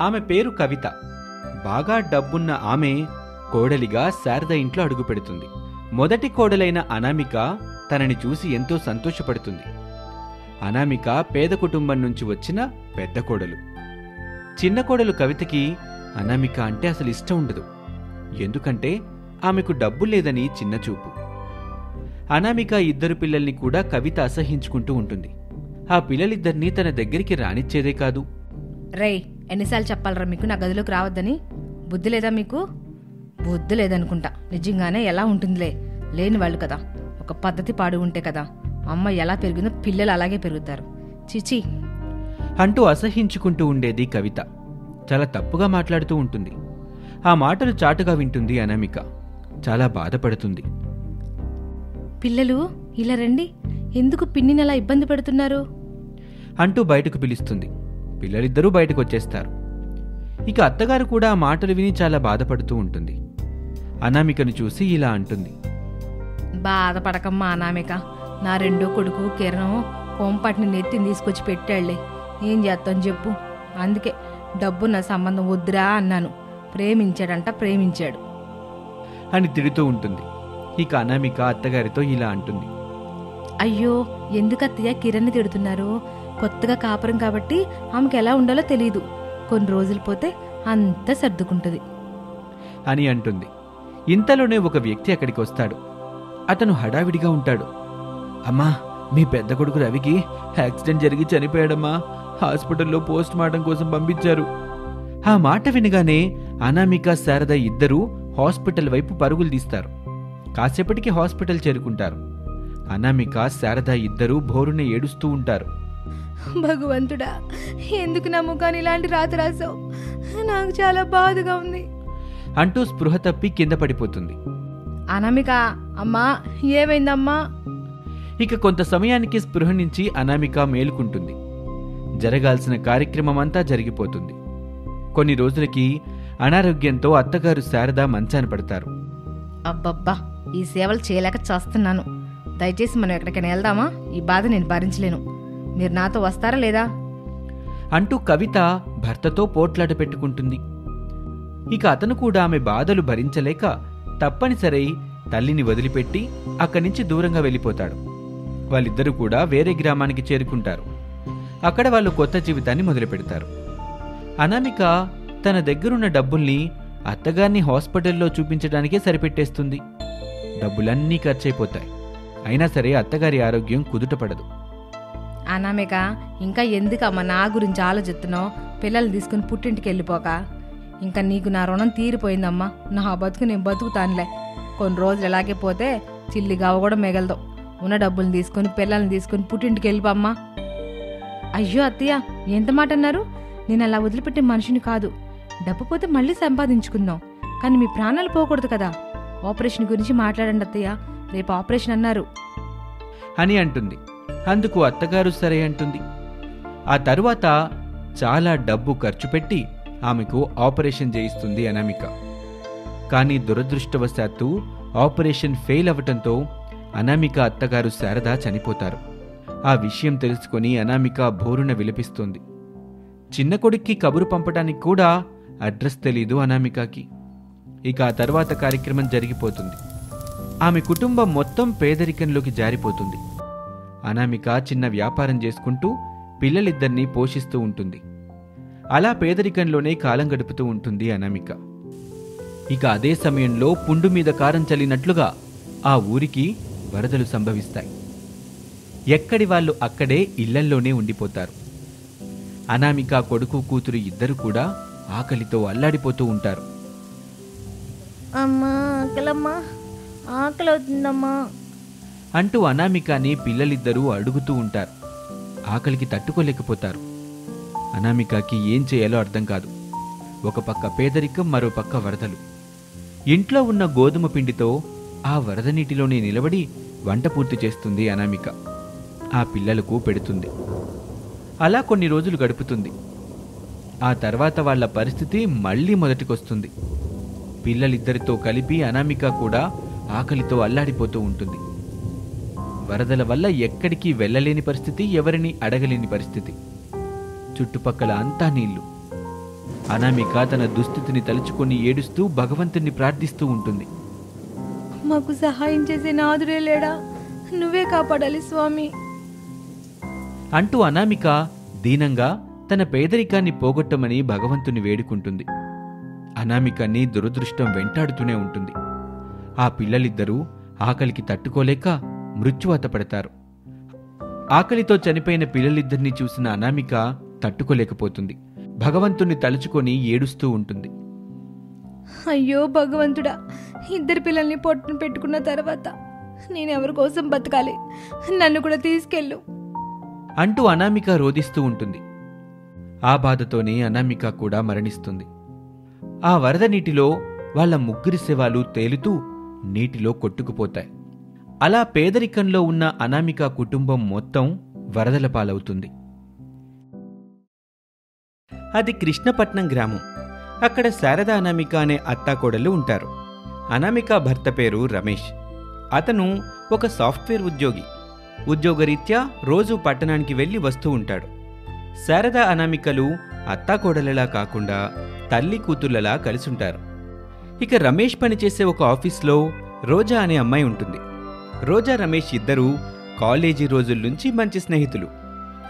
ఆమె పేరు కవిత. బాగా డబ్బున్న ఆమె కోడలిగా శారద ఇంట్లో అడుగుపెడుతుంది మొదటి కోడలైన అనామిక తనని చూసి ఎంతో సంతోషపడుతుంది. అనామిక పేద కుటుంబం నుంచి వచ్చిన పెద్ద కోడలు. చిన్న కోడలు కవితకి అనామిక అంటే అసలు ఇష్టం ఉండదు. ఎందుకంటే ఆమెకు డబ్బు లేదని చిన్న చూపు. అనామిక ఇద్దరు పిల్లల్ని కూడా కవిత అసహించుకుంటూ ఉంటుంది. ఆ పిల్లలిద్దరినీ తన దగ్గరికి రానిచ్చేదే కాదు. రేయ్ ఎన్నిసార్లు చెప్పాలరా మీకు? నా గదిలోకి రావద్దని. బుద్ధి లేదా మీకు? బుద్ధి లేదనుకుంటా. నిజంగానే ఎలా ఉంటుందిలే? లేని వాళ్ళు కదా. ఒక పద్ధతి పాడు ఉంటే కదా. అమ్మ ఎలా పెరిగిందో పిల్లలు అలాగే పెరుగుతారు. చిచి. అంటూ అసహించుకుంటూ ఉండేది కవిత. చాలా తప్పుగా మాట్లాడుతూ ఉంటుంది. ఆ మాటలు చాటుగా వింటుంది అనామిక. చాలా బాధపడుతుంది. పిల్లలు ఇలా రండి. ఎందుకు పిన్నిని అలా ఇబ్బంది పెడుతున్నారు? అంటూ బయటకు పిలుస్తుంది. పిల్లలిద్దరూ బయటకు వచ్చేస్తారు ఇక అత్తగారు కూడా ఆ మాటలు విని చాలా బాధపడుతూ ఉంటుంది. అనామికను చూసి ఇలా అంటుంది. బాధపడకమ్మా అనామిక. నా రెండో కొడుకు కిరణం కోంపాటిని నెత్తిని తీసుకొచ్చి పెట్టాళ్ళే. ఏం చేస్తాం చెప్పు. అందుకే డబ్బు నా సంబంధం వద్దురా అన్నాను. ప్రేమించాడంట ప్రేమించాడు. అని తిడుతూ ఉంటుంది. ఇక అనామిక అత్తగారితో ఇలా అంటుంది. అయ్యో ఎందుకు అత్తయ్య కిరణ్ని తిడుతున్నారు? కొత్తగా కాపురం కాబట్టి ఆమెకు ఎలా ఉండాలో తెలియదు కొన్ని రోజులు పోతే అంతా సర్దుకుంటుంది. అని అంటుంది. ఇంతలోనే ఒక వ్యక్తి అక్కడికి వస్తాడు. అతను హడావిడిగా ఉంటాడు. అమ్మా మీ పెద్ద కొడుకు రవికి యాక్సిడెంట్ జరిగి చనిపోయాడమ్మా. హాస్పిటల్లో పోస్ట్ మార్టం కోసం పంపించారు. ఆ మాట వినగానే అనామిక శారద ఇద్దరూ హాస్పిటల్ వైపు పరుగులు తీస్తారు. కాసేపటికి హాస్పిటల్ చేరుకుంటారు. అనామిక శారద ఇద్దరూ భోరున ఏడుస్తూ ఉంటారు. భగవంతుడా ఎందుకు నా ముఖాన్ని ఇలాంటి రాత రాసావు? నాకు చాలా బాధగా ఉంది. అంటూ స్పృహ తప్పి కింద పడిపోతుంది. అనామిక అమ్మా ఏమైందమ్మా? ఇక కొంత సమయానికి స్పృహ నుంచి అనామిక మేలుకుంటుంది. జరగాల్సిన కార్యక్రమం అంతా జరిగిపోతుంది. కొన్ని రోజులకి అనారోగ్యంతో అత్తగారు శారద మంచాన పడతారు. అబ్బబ్బా ఈ సేవలు చేయలేక చేస్తున్నాను. దయచేసి మనం ఎక్కడికైనా వెళ్దామా? ఈ బాధ నేను భరించలేను. మీరు నాతో వస్తారా లేదా? అంటూ కవిత భర్తతో పోట్లాట పెట్టుకుంటుంది. ఇక అతను కూడా ఆమె బాధలు భరించలేక తప్పనిసరి తల్లిని వదిలిపెట్టి అక్కడి నుంచి దూరంగా వెళ్ళిపోతాడు. వాళ్ళిద్దరూ కూడా వేరే గ్రామానికి చేరుకుంటారు. అక్కడ వాళ్ళు కొత్త జీవితాన్ని మొదలుపెడతారు. అనామిక తన దగ్గరున్న డబ్బుల్ని అత్తగారిని హాస్పిటల్లో చూపించడానికే సరిపెట్టేస్తుంది. డబ్బులన్నీ ఖర్చయిపోతాయి అయినా సరే అత్తగారి ఆరోగ్యం కుదుటపడదు. అనామిక ఇంకా ఎందుకమ్మా నా గురించి ఆలోచిస్తున్నావు? పిల్లల్ని తీసుకుని పుట్టింటికి వెళ్ళిపోక. ఇంకా నీకు నా రుణం తీరిపోయిందమ్మా. నా బతుకు నేను బతుకుతానులే. కొన్ని రోజులు ఎలాగే పోతే చిల్లి గవ్వ కూడా మిగలదు. ఉన్న డబ్బులు తీసుకొని పిల్లల్ని తీసుకొని పుట్టింటికి వెళ్ళిపోమ్మా. అయ్యో అత్తయ్య ఎంత మాట అన్నారు? నేను అలా వదిలిపెట్టే మనిషిని కాదు. డబ్బు పోతే మళ్ళీ సంపాదించుకుందాం. కానీ మీ ప్రాణాలు పోకూడదు కదా. ఆపరేషన్ గురించి మాట్లాడండి అత్తయ్య. రేపు ఆపరేషన్ అన్నారు. అని అంటుంది. అందుకు అత్తగారు సరే అంటుంది. ఆ తరువాత చాలా డబ్బు ఖర్చు పెట్టి ఆమెకు ఆపరేషన్ చేయిస్తుంది అనామిక. కానీ దురదృష్టవశాత్తు ఆపరేషన్ ఫెయిల్ అవ్వటంతో అనామిక అత్తగారు శారద చనిపోతారు. ఆ విషయం తెలుసుకొని అనామిక భోరున విలపిస్తుంది. చిన్న కొడుక్కి కబురు పంపడానికి కూడా అడ్రస్ తెలీదు అనామికకి. ఇక ఆ తర్వాత కార్యక్రమం జరిగిపోతుంది. ఆమె కుటుంబం మొత్తం పేదరికంలోకి జారిపోతుంది. అనామిక చిన్న వ్యాపారం చేసుకుంటూ పిల్లలిద్దరినీ పోషిస్తూ ఉంటుంది. అలా పేదరికంలోనే కాలం గడుపుతూ ఉంటుంది అనామిక. ఇక అదే సమయంలో పుండు మీద కారం చల్లినట్లుగా ఆ ఊరికి వరదలు సంభవిస్తాయి. ఎక్కడి వాళ్ళు అక్కడే ఇళ్ళల్లోనే ఉండిపోతారు. అనామిక కొడుకు కూతురు ఇద్దరు కూడా ఆకలితో అల్లాడిపోతూ ఉంటారు. అమ్మా ఆకలమ్మా ఆకలి అవుతుందమ్మా అంటూ అనామికాని పిల్లలిద్దరూ అడుగుతూ ఉంటారు. ఆకలికి తట్టుకోలేకపోతారు. అనామికకి ఏం చేయాలో అర్థం కాదు. ఒక పక్క పేదరికం మరో పక్క వరదలు. ఇంట్లో ఉన్న గోధుమ పిండితో ఆ వరద నీటిలోనే నిలబడి వంట పూర్తి చేస్తుంది అనామిక. ఆ పిల్లలకు పెడుతుంది. అలా కొన్ని రోజులు గడుపుతుంది. ఆ తర్వాత వాళ్ళ పరిస్థితి మళ్ళీ మొదటికొస్తుంది. పిల్లలిద్దరితో కలిపి అనామిక కూడా ఆకలితో అల్లాడిపోతూ ఉంటుంది. వరదల వల్ల ఎక్కడికి వెళ్ళలేని పరిస్థితి ఎవరిని అడగలేని పరిస్థితి. చుట్టుపక్కల అంతా నీళ్ళు. అనామిక తన దుస్థితిని తలుచుకొని ఏడుస్తూ భగవంతుణ్ణి ప్రార్థిస్తూ ఉంటుంది. మాకు సహాయం చేసే నాదుడే లేడా? నువ్వే కాపాడాలి స్వామి. అంటూ అనామిక దీనంగా తన పేదరికాన్ని పోగొట్టమని భగవంతుని వేడుకుంటుంది. అనామికని దురదృష్టం వెంటాడుతూనే ఉంటుంది. ఆ పిల్లలిద్దరూ ఆకలికి తట్టుకోలేక మృత్యువాత పడతారు. ఆకలితో చనిపోయిన పిల్లలిద్దరినీ చూసిన అనామిక తట్టుకోలేకపోతుంది. భగవంతుణ్ణి తలుచుకొని ఏడుస్తూ ఉంటుంది. అయ్యో భగవంతుడా ఇద్దరు పిల్లల్ని పొట్టును పెట్టుకున్న తర్వాత నేను ఎవరి కోసం బతకాలి? నన్ను కూడా తీసుకెళ్ళు. అంటూ అనామిక రోదిస్తూ ఉంటుంది. ఆ బాధతోనే అనామిక కూడా మరణిస్తుంది. ఆ వరద నీటిలో వాళ్ళ ముగ్గురి శవాలు తేలుతూ నీటిలో కొట్టుకుపోతాయి. అలా పేదరికంలో ఉన్న అనామిక కుటుంబం మొత్తం వరదల పాలవుతుంది. అది కృష్ణపట్నం గ్రామం. అక్కడ శారదా అనామిక అనే అత్తాకోడలు ఉంటారు. అనామిక భర్త పేరు రమేష్. అతను ఒక సాఫ్ట్వేర్ ఉద్యోగి. ఉద్యోగరీత్యా రోజు పట్టణానికి వెళ్ళి వస్తూ ఉంటాడు. శారదా అనామికలు అత్తాకోడలలా కాకుండా తల్లి కూతుళ్ళలా కలిసుంటారు. ఇక రమేష్ పనిచేసే ఒక ఆఫీస్లో రోజా అనే అమ్మాయి ఉంటుంది. రోజా రమేష్ ఇద్దరూ కాలేజీ రోజుల నుంచి మంచి స్నేహితులు.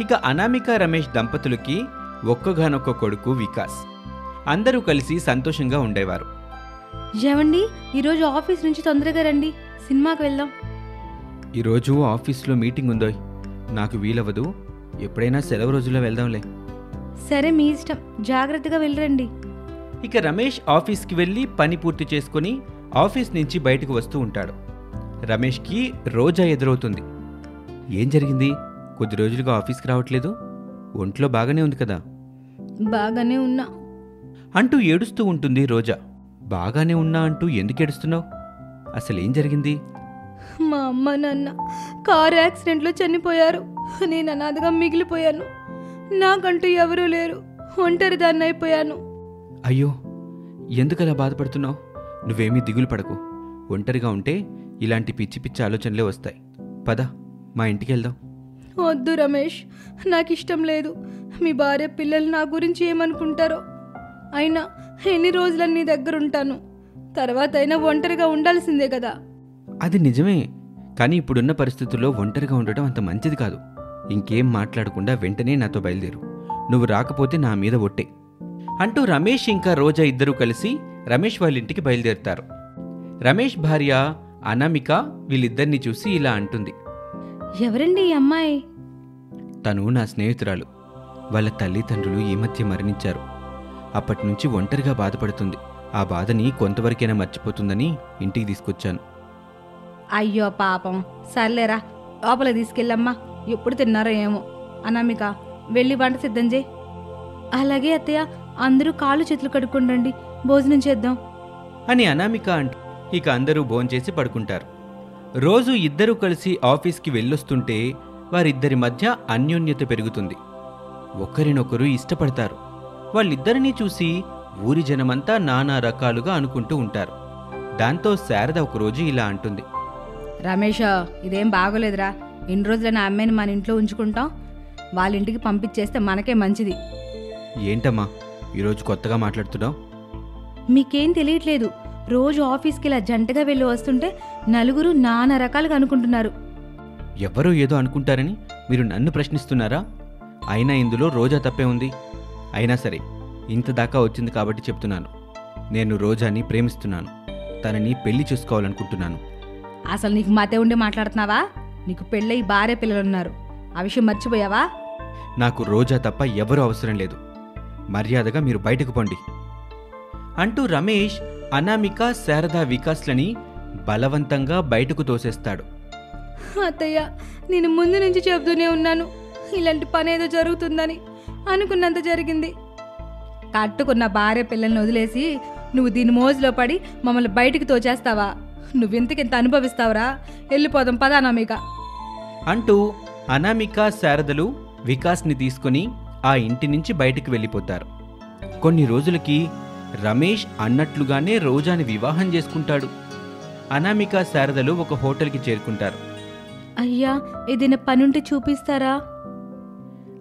ఇక అనామిక రమేష్ దంపతులకి ఒక్కగానొక్క కొడుకు వికాస్. అందరూ కలిసి సంతోషంగా ఉండేవారు. ఏమండి ఈరోజు ఆఫీస్ నుంచి తొందరగా రండి. సినిమాకి వెళ్దాం. ఈరోజు ఆఫీస్లో మీటింగ్ ఉందో నాకు వీలవ్వదు. ఎప్పుడైనా సెలవు రోజుల్లో వెళ్దాంలే. సరే మీ ఇష్టం. జాగ్రత్తగా వెళ్ళరండి. ఇక రమేష్ ఆఫీస్కి వెళ్ళి పని పూర్తి చేసుకుని ఆఫీస్ నుంచి బయటకు వస్తూ ఉంటాడు. రమేష్కి రోజా ఎదురవుతుంది. ఏం జరిగింది? కొద్ది రోజులుగా ఆఫీస్కి రావట్లేదు? ఒంట్లో బాగానే ఉంది కదా? బాగానే ఉన్నా. అంటూ ఏడుస్తూ ఉంటుంది రోజా. బాగానే ఉన్నా అంటూ ఎందుకు ఏడుస్తున్నావు? అసలేం జరిగింది? మా అమ్మ నాన్న కారు యాక్సిడెంట్లో చనిపోయారు. నేను అనాథగా మిగిలిపోయాను. నాకంటూ ఎవరూ లేరు. ఒంటరి దాన్ని అయిపోయాను. అయ్యో ఎందుకలా బాధపడుతున్నావు? నువ్వేమీ దిగులు పడకు. ఒంటరిగా ఉంటే ఇలాంటి పిచ్చి పిచ్చి ఆలోచనలే వస్తాయి. పద మా ఇంటికి వెళ్దాం. వద్దు రమేష్ నాకు ఇష్టం లేదు. మీ భార్య పిల్లలు నా గురించి ఏమనుకుంటారో? అయినా ఎన్ని రోజులని నీ దగ్గర ఉంటాను తర్వాత అయినా ఒంటరిగా ఉండాల్సిందే కదా. అది నిజమే. కానీ ఇప్పుడున్న పరిస్థితుల్లో ఒంటరిగా ఉండటం అంత మంచిది కాదు. ఇంకేం మాట్లాడకుండా వెంటనే నాతో బయలుదేరు. నువ్వు రాకపోతే నా మీద ఒట్టే. అంటూ రమేష్ ఇంకా రోజా ఇద్దరూ కలిసి రమేష్ వాళ్ళ ఇంటికి బయలుదేరుతారు. రమేష్ భార్య అనామిక వీళ్ళిద్దరిని చూసి ఇలా అంటుంది. ఎవరండి ఈ అమ్మాయి? తను నా స్నేహితురాలు. వాళ్ళ తల్లిదండ్రులు ఈ మధ్య మరణించారు. అప్పటి నుంచి ఒంటరిగా బాధపడుతుంది. ఆ బాధని కొంతవరకైనా మర్చిపోతుందని ఇంటికి తీసుకొచ్చాను. అయ్యో పాపం. సర్లేరా లోపల తీసుకెళ్ళమ్మా. ఎప్పుడు తిన్నారో ఏమో. అనామిక వెళ్ళి వంట సిద్ధం చేయి. అలాగే అత్తయ్య అందరూ కాళ్ళు చేతులు కడుక్కుండండి భోజనం చేద్దాం. అని అనామిక అంటూ ఇక అందరూ భోంచేసి పడుకుంటారు. రోజు ఇద్దరూ కలిసి ఆఫీస్కి వెళ్ళొస్తుంటే వారిద్దరి మధ్య అన్యోన్యత పెరుగుతుంది. ఒకరినొకరు ఇష్టపడతారు. వాళ్ళిద్దరినీ చూసి ఊరి జనమంతా నానా రకాలుగా అనుకుంటూ ఉంటారు. దాంతో శారద ఒకరోజు ఇలా అంటుంది. రమేష్ ఇదేం బాగోలేదురా. ఇన్ని రోజులు నా అమ్మాయిని మన ఇంట్లో ఉంచుకుంటాం. వాళ్ళ ఇంటికి పంపించేస్తే మనకే మంచిది. ఏంటమ్మా ఈరోజు కొత్తగా మాట్లాడుతున్నావు? మీకేం తెలియట్లేదు. రోజు ఆఫీస్కి ఇలా జంటగా వెళ్ళి వస్తుంటే నలుగురు నానా రకాలుగా అనుకుంటున్నారు. ఎవరో ఏదో అనుకుంటారని మీరు నన్ను ప్రశ్నిస్తున్నారా? అయినా ఇందులో రోజా తప్పే ఉంది. అయినా సరే ఇంత దాకా వచ్చింది కాబట్టి చెప్తున్నాను. నేను రోజాని ప్రేమిస్తున్నాను. తనని పెళ్ళి చేసుకోవాలనుకుంటున్నాను. అసలు నీకు మతే ఉండి మాట్లాడుతున్నావా? నీకు పెళ్ళై భార్య పిల్లలున్నారు. ఆ విషయం మర్చిపోయావా? నాకు రోజా తప్ప ఎవరూ అవసరం లేదు. మర్యాదగా మీరు బయటకు పండి. అంటూ రమేష్ అనామిక శారద వికాస్లని బలవంతంగా బయటకు తోసేస్తాడు. అత్తయ్య నేను ముందు నుంచి చెబుతూనే ఉన్నాను. ఇలాంటి పని ఏదో జరుగుతుందని అనుకున్నంత జరిగింది. కట్టుకున్న భార్య పిల్లల్ని వదిలేసి నువ్వు దీని మోజులో పడి మమ్మల్ని బయటికి తోచేస్తావా? నువ్వెంతకింత అనుభవిస్తావురా? వెళ్ళిపోదాం పదానామిక అంటూ అనామిక శారదలు వికాస్ని తీసుకుని ఆ ఇంటి నుంచి బయటికి వెళ్ళిపోతారు. కొన్ని రోజులకి రమేష్ అన్నట్లుగానే రోజాని వివాహం చేసుకుంటాడు. అనామిక శారదలు ఒక హోటల్కి చేరుకుంటారు. అయ్యా ఏదైనా పనుంటే చూపిస్తారా?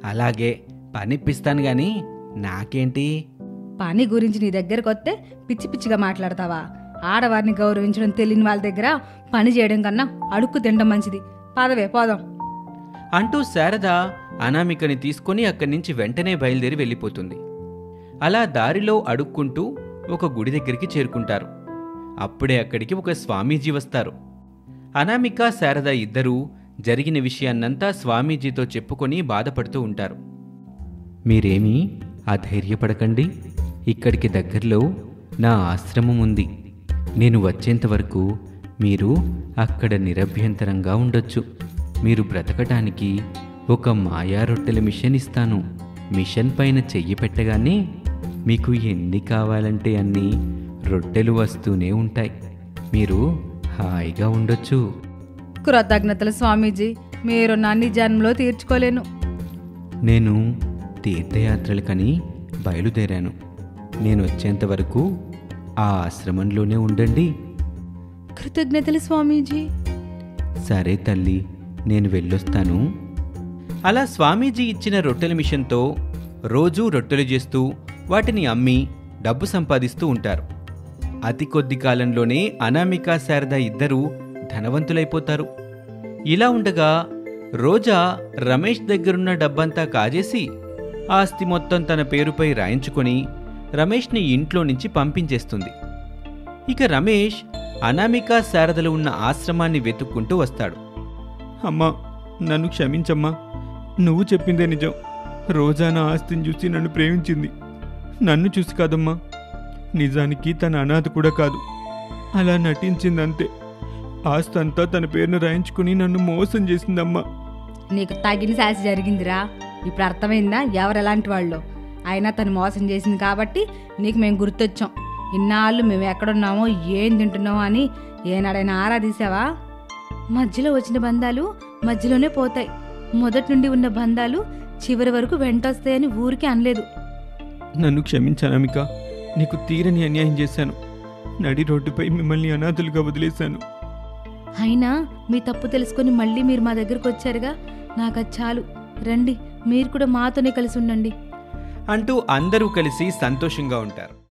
అలాగే పనిప్పిస్తాను గాని నాకేంటి? పని గురించి నీ దగ్గరకు వస్తే పిచ్చి పిచ్చిగా మాట్లాడతావా? ఆడవారిని గౌరవించడం తెలియని వాళ్ళ దగ్గర పని చేయడం కన్నా అడుక్కు తినడం మంచిది. పదవే పోదాం. అంటూ శారద అనామికని తీసుకొని అక్కడి నుంచి వెంటనే బయలుదేరి వెళ్ళిపోతుంది. అలా దారిలో అడుక్కుంటూ ఒక గుడి దగ్గరికి చేరుకుంటారు. అప్పుడే అక్కడికి ఒక స్వామీజీ వస్తారు. అనామిక శారద ఇద్దరూ జరిగిన విషయాన్నంతా స్వామీజీతో చెప్పుకొని బాధపడుతూ ఉంటారు. మీరేమీ అధైర్యపడకండి. ఇక్కడికి దగ్గరలో నా ఆశ్రమం ఉంది. నేను వచ్చేంత వరకు మీరు అక్కడ నిరభ్యంతరంగా ఉండొచ్చు. మీరు బ్రతకటానికి ఒక మాయా రొట్టెల మిషన్ ఇస్తాను. మిషన్ పైన చెయ్యి పెట్టగానే మీకు ఎన్ని కావాలంటే అన్ని రొట్టెలు వస్తూనే ఉంటాయి. మీరు హాయిగా ఉండొచ్చు. కృతజ్ఞతలు స్వామీజీ. మీరు నన్ను జన్మలో తీర్చుకోలేను. నేను తీర్థయాత్రలకని బయలుదేరాను. నేను వచ్చేంత వరకు ఆ ఆశ్రమంలోనే ఉండండి. కృతజ్ఞతలు స్వామీజీ. సరే తల్లి నేను వెళ్ళొస్తాను. అలా స్వామీజీ ఇచ్చిన రొట్టెల మిషన్తో రోజూ రొట్టెలు చేస్తూ వాటిని అమ్మి డబ్బు సంపాదిస్తూ ఉంటారు. అతి కొద్ది కాలంలోనే అనామిక శారద ఇద్దరూ ధనవంతులైపోతారు. ఇలా ఉండగా రోజా రమేష్ దగ్గరున్న డబ్బంతా కాజేసి ఆస్తి మొత్తం తన పేరుపై రాయించుకొని రమేష్ని ఇంట్లో నుంచి పంపించేస్తుంది. ఇక రమేష్ అనామిక శారదలు ఉన్న ఆశ్రమాన్ని వెతుక్కుంటూ వస్తాడు. అమ్మా నన్ను క్షమించమ్మా. నువ్వు చెప్పిందే నిజం. రోజా నా ఆస్తిని చూసి నన్ను ప్రేమించింది. నన్ను చూసి కాదమ్మా. నిజానికి తన అనాథ కూడా కాదు. అలా నటించింది అంతే ఆస్తి అంతా తన పేరును రాయించుకుని నన్ను మోసం చేసిందమ్మా. నీకు తగిన శాసి జరిగిందిరా. ఇప్పుడు అర్థమైందా? ఎవరు ఎలాంటి వాళ్ళు? అయినా తను మోసం చేసింది కాబట్టి నీకు మేము గుర్తొచ్చాం. ఇన్నాళ్ళు మేము ఎక్కడున్నామో ఏం తింటున్నామో అని ఏనాడైనా ఆరాధీసావా? మధ్యలో వచ్చిన బంధాలు మధ్యలోనే పోతాయి. మొదటి నుండి ఉన్న బంధాలు చివరి వరకు వెంటొస్తాయని ఊరికే అనలేదు. నన్ను క్షమించానమిక నీకు తీరని అన్యాయం చేశాను. నడి రోడ్డుపై మిమ్మల్ని అనాథులుగా వదిలేశాను. అయినా మీ తప్పు తెలుసుకొని మళ్ళీ మీరు మా దగ్గరకు వచ్చారుగా? నాకు అది చాలు. రండి మీరు కూడా మాతోనే కలిసి ఉండండి. అంటూ అందరూ కలిసి సంతోషంగా ఉంటారు.